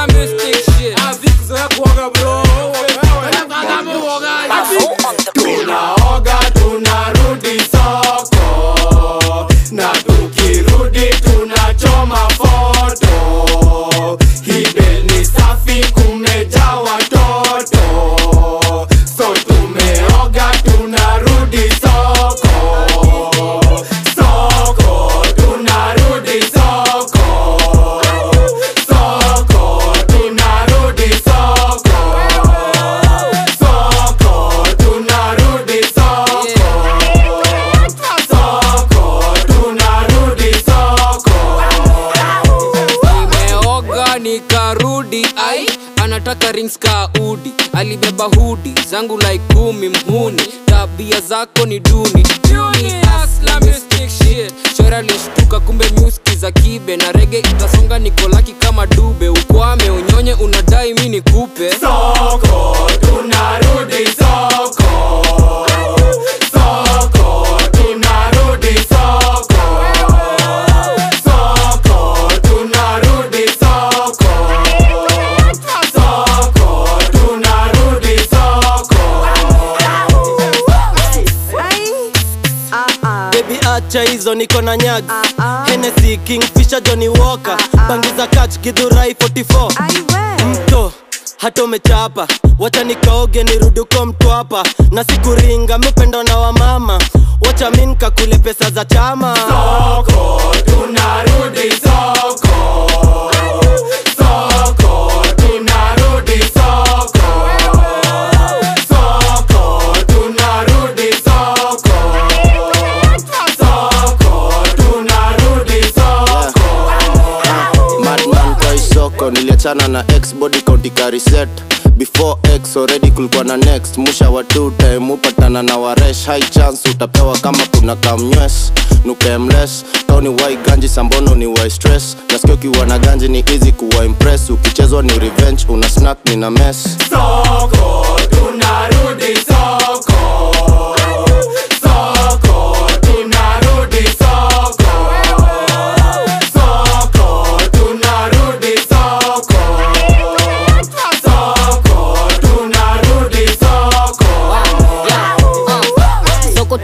I miss this shit. Avix, é agora, bro. Ai anataka rings ka udi. Alibeba hudi zangu like kumi mhuni tabia zako ni duni. Shora lishtuka kumbe muski za kibe. Na rege itasonga niko laki kama dube bebi acha hizo niko na nyag. Hennessy, kingfisher johnny walker. Bangiza kach Githurai 44 mto hata umechapa. Wacha nikaoge niruduko mtwapa na sikuringa mependo na wamama. Wacha minka kule pesa za chama. Soko tunarudi niliachana na x body county kariset before x already kulikuwa na next. Musha wa two time upatana na waresh high chance utapewa kama kuna kamnywes nukemles kauni ni wai ganji sambono ni wai stress. Nasikia ukiwa na ganji ni easy kuwa impress. Ukichezwa ni revenge una snack ni na mess. Soko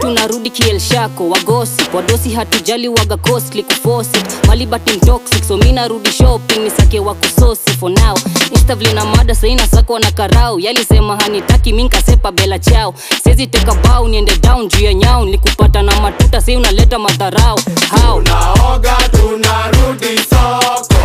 tunarudi kielshako wagosi wadosi hatujali waga costly kufosi malibati mtoxic so mi narudi shopping nisake wa kusosi for now. Instavli na mada saina sako na karau yalisema hanitaki mi nkasepa bela chao. Sezi teka bau niende down juu ya nyao. Nikupata na matuta sei unaleta madharau. How? Tunaoga tunarudi soko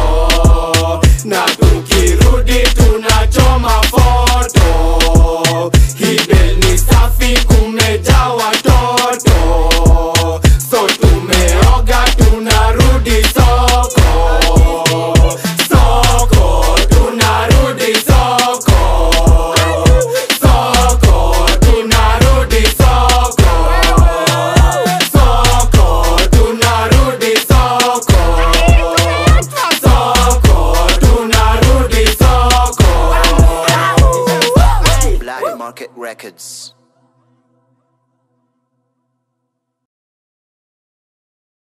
Market Records